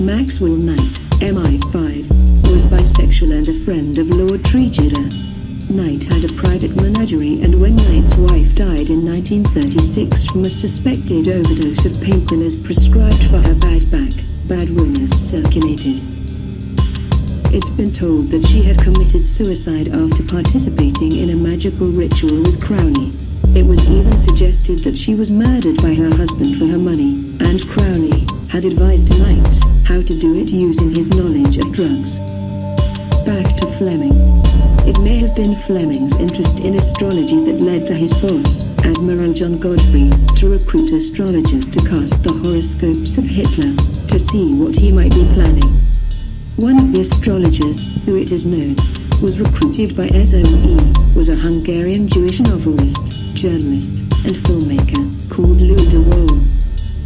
Maxwell Knight, MI5, was bisexual and a friend of Lord Tregedar. Knight had a private menagerie and when Knight's wife died in 1936 from a suspected overdose of painkillers prescribed for her bad back, bad rumors circulated. It's been told that she had committed suicide after participating in a magical ritual with Crowley. It was even suggested that she was murdered by her husband for her money, and Crowley had advised Knight how to do it using his knowledge of drugs. Back to Fleming. It may have been Fleming's interest in astrology that led to his boss, Admiral John Godfrey, to recruit astrologers to cast the horoscopes of Hitler, to see what he might be planning. One of the astrologers, who it is known, was recruited by SOE, was a Hungarian Jewish novelist, journalist, and filmmaker, called Wohl.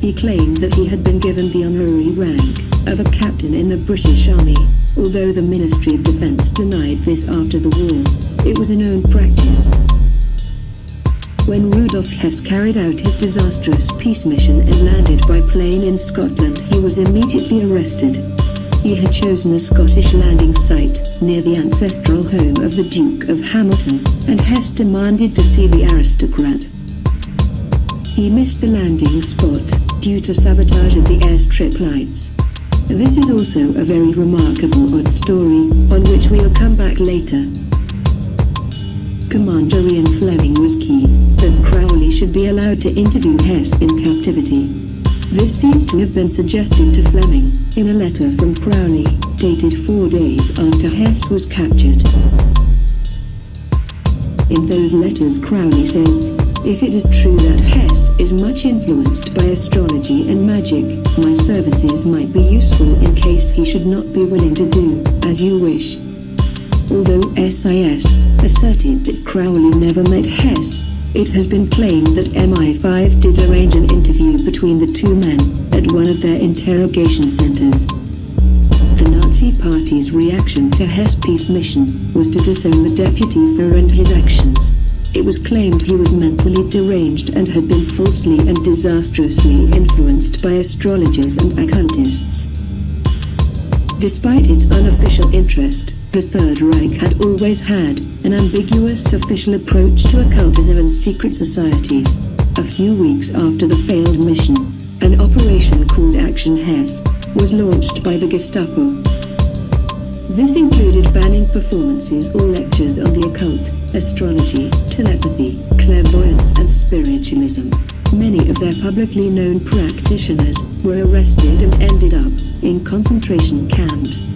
He claimed that he had been given the honorary rank of a captain in the British Army, although the Ministry of Defence denied this after the war. It was a known practice. When Rudolf Hess carried out his disastrous peace mission and landed by plane in Scotland, he was immediately arrested. He had chosen a Scottish landing site, near the ancestral home of the Duke of Hamilton, and Hess demanded to see the aristocrat. He missed the landing spot, due to sabotage of the airstrip lights. This is also a very remarkable odd story, on which we'll come back later. Commander Ian Fleming was keen that Crowley should be allowed to interview Hess in captivity. This seems to have been suggested to Fleming, in a letter from Crowley, dated four days after Hess was captured. In those letters Crowley says, if it is true that Hess is much influenced by astrology and magic, my services might be useful in case he should not be willing to do as you wish. Although SIS asserted that Crowley never met Hess, it has been claimed that MI5 did arrange an interview between the two men at one of their interrogation centers. The Nazi Party's reaction to Hess' peace mission was to disown the deputy Führer and his actions. It was claimed he was mentally deranged and had been falsely and disastrously influenced by astrologers and occultists. Despite its unofficial interest, the Third Reich had always had an ambiguous official approach to occultism and secret societies. A few weeks after the failed mission, an operation called Action Hess was launched by the Gestapo. This included banning performances or lectures on the occult, astrology, telepathy, clairvoyance and spiritualism. Many of their publicly known practitioners were arrested and ended up in concentration camps.